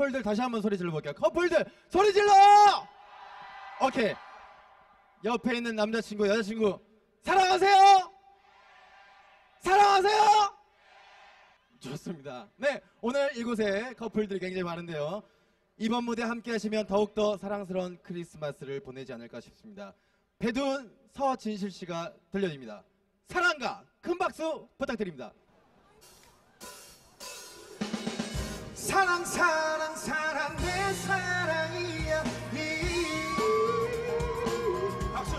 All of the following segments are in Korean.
커플들 다시 한번 소리 질러 볼게요. 커플들 소리 질러! 오케이. 옆에 있는 남자친구, 여자친구 사랑하세요? 사랑하세요? 좋습니다. 네, 오늘 이곳에 커플들이 굉장히 많은데요. 이번 무대 함께 하시면 더욱더 사랑스러운 크리스마스를 보내지 않을까 싶습니다. 배두은 서진실 씨가 들려드립니다. 사랑과 큰 박수 부탁드립니다. 사랑 사랑 사랑 내 사랑이야. 이. 박수.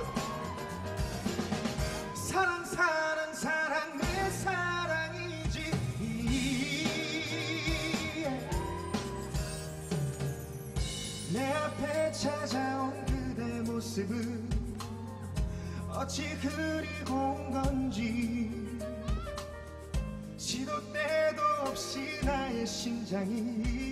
사랑 사랑 사랑 내 사랑이지. 내 앞에 찾아온 그대 모습은 어찌 그리 고운 건지 없이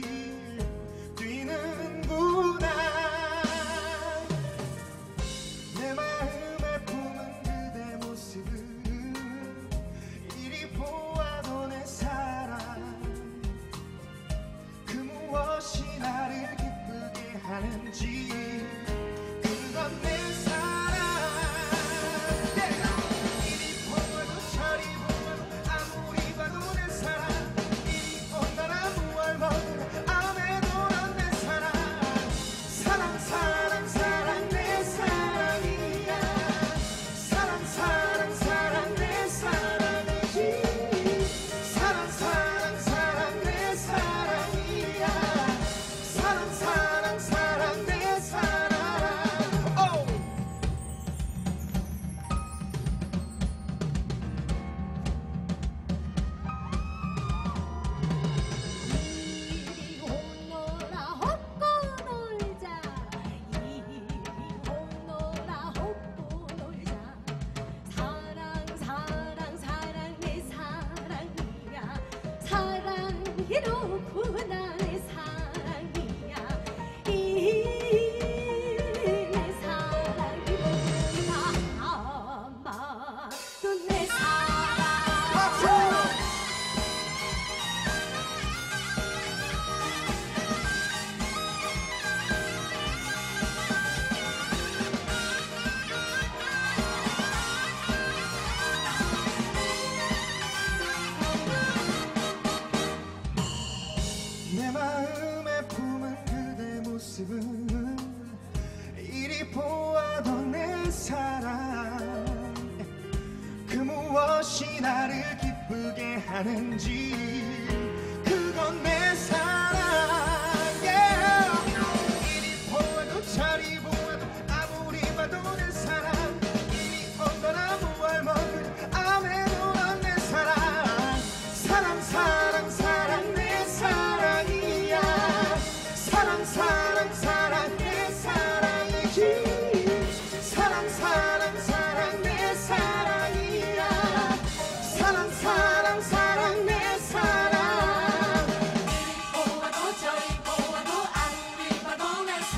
나를 기쁘게 하는지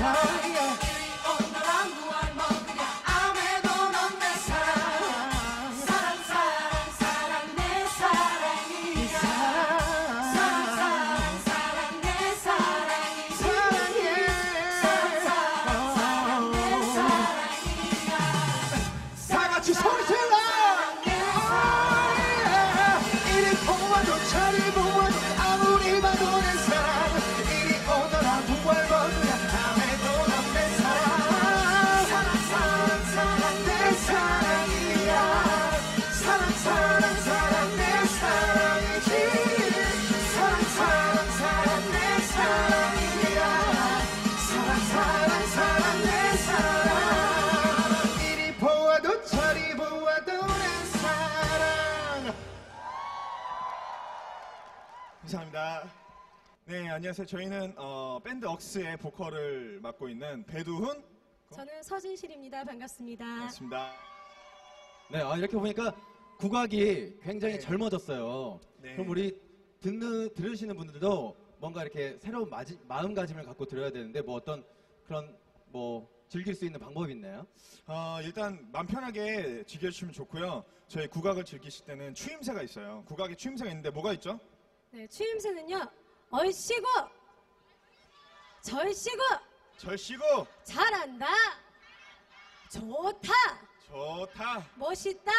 desire 네 안녕하세요 저희는 어, 밴드 억스의 보컬을 맡고 있는 배두훈 저는 서진실입니다 반갑습니다 반갑습니다 네, 아, 이렇게 보니까 국악이 굉장히 네. 젊어졌어요. 네. 그럼 우리 듣는, 들으시는 분들도 뭔가 이렇게 새로운 마지, 마음가짐을 갖고 들어야 되는데 뭐 어떤 그런 뭐 즐길 수 있는 방법이 있나요? 어, 일단 마음 편하게 즐겨주시면 좋고요 저희 국악을 즐기실 때는 추임새가 있어요 국악에 추임새가 있는데 뭐가 있죠? 네, 추임새는요 얼씨구 절시고 절시고 잘한다. 좋다. 좋다. 멋있다.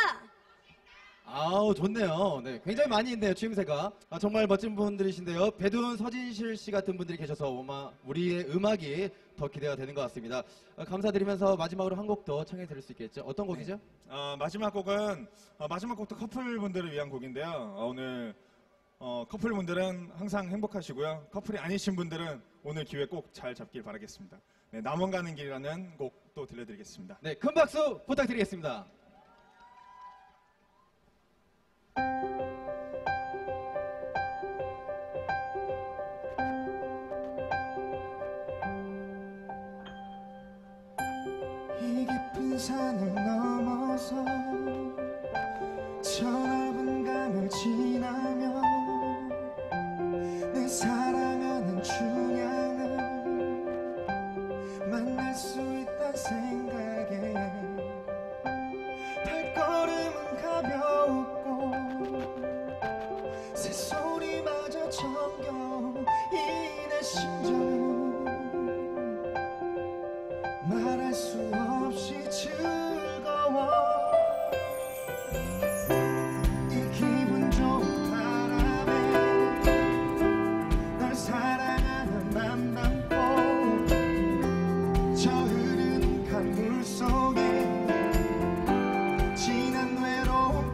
아우 좋네요. 네, 굉장히 많이 있네요 추임새가. 아, 정말 멋진 분들이신데요. 배두훈, 서진실 씨 같은 분들이 계셔서 아마 우리의 음악이 더 기대가 되는 것 같습니다. 아, 감사드리면서 마지막으로 한 곡 더 청해 드릴 수 있겠죠? 어떤 곡이죠? 어, 마지막 곡은 어, 마지막 곡도 커플 분들을 위한 곡인데요. 어, 오늘 어, 커플분들은 항상 행복하시고요. 커플이 아니신 분들은 오늘 기회 꼭 잘 잡길 바라겠습니다. 네, 남원 가는 길이라는 곡 또 들려드리겠습니다. 네, 큰 박수 부탁드리겠습니다. 이 깊은 산을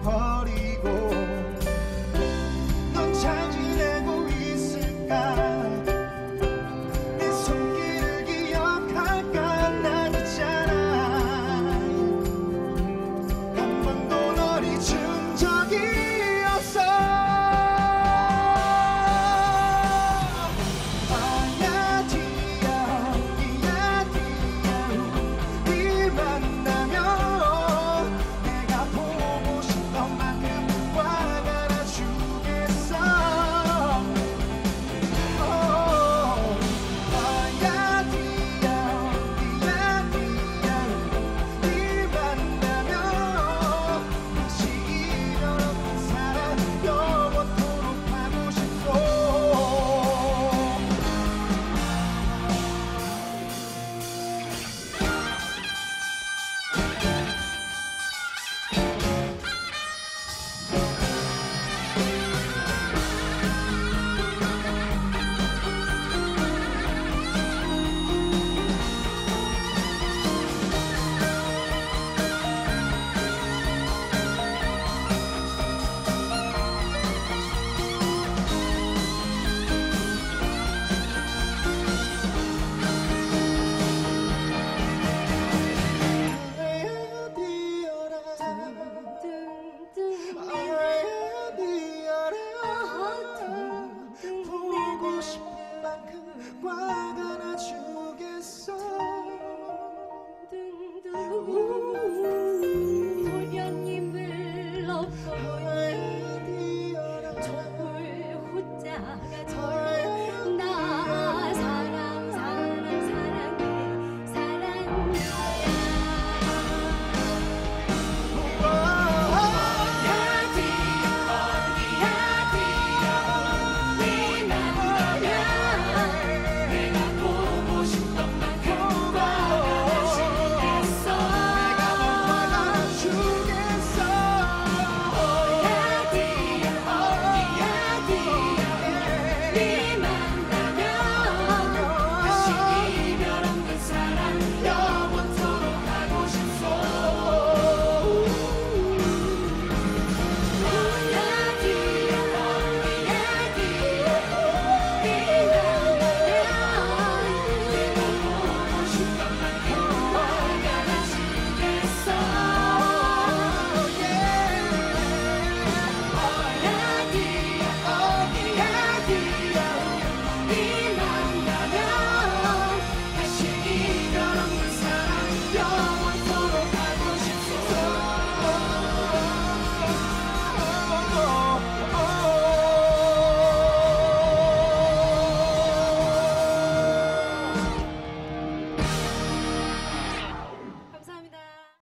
버리고 넌 잘 지내고 있을까